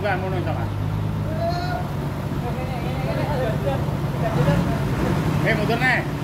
bukan mono sama. Eh, motornya.